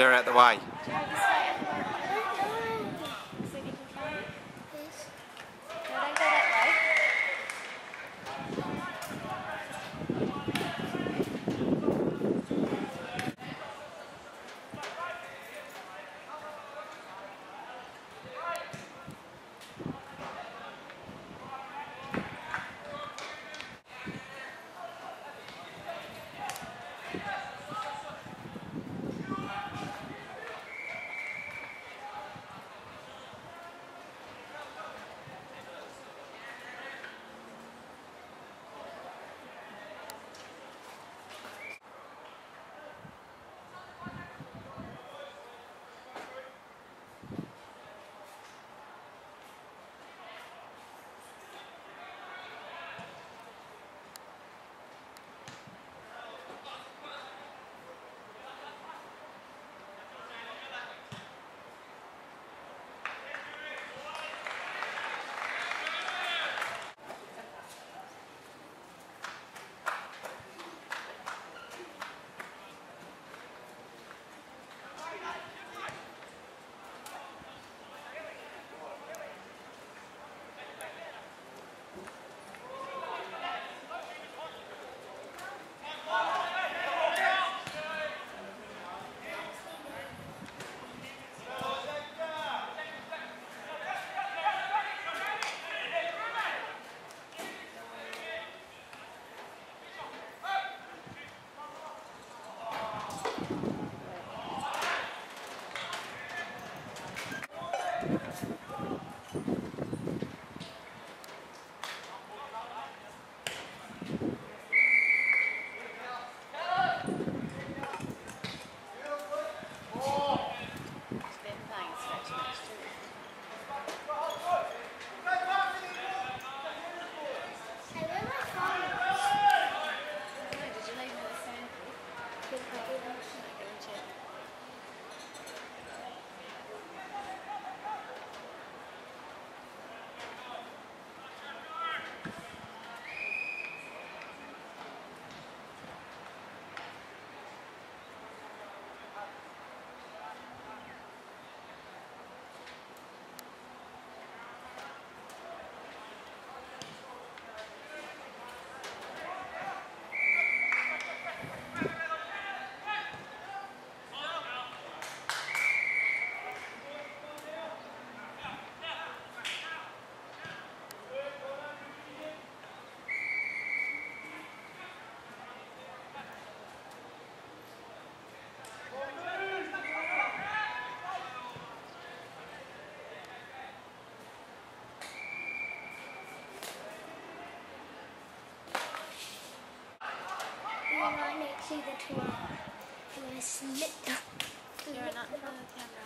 are. Out the way. Next to the tour. And I slipped up. You're not in front of the camera.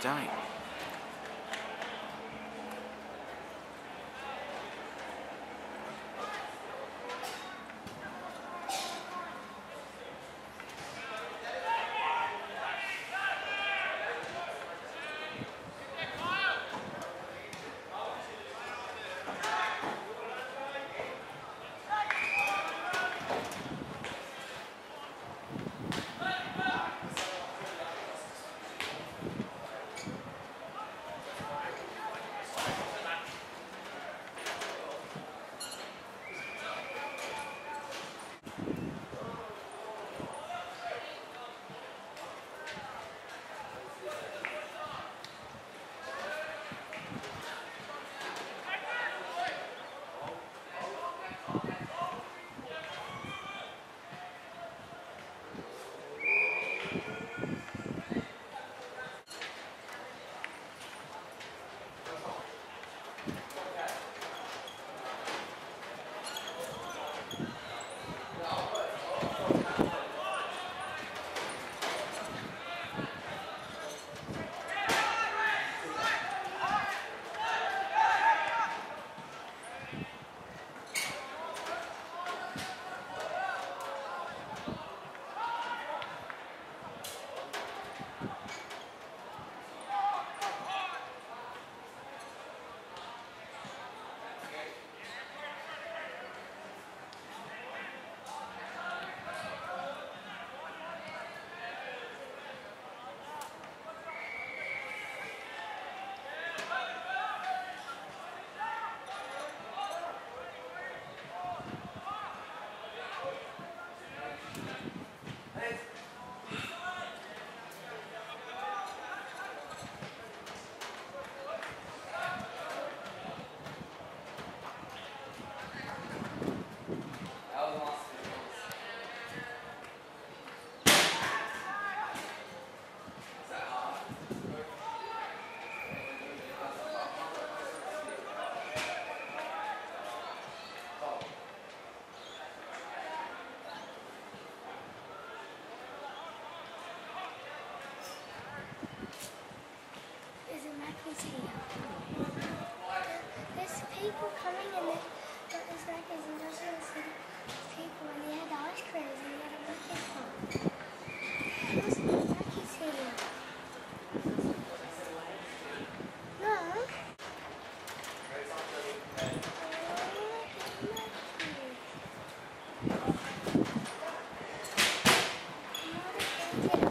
Don't. Yeah.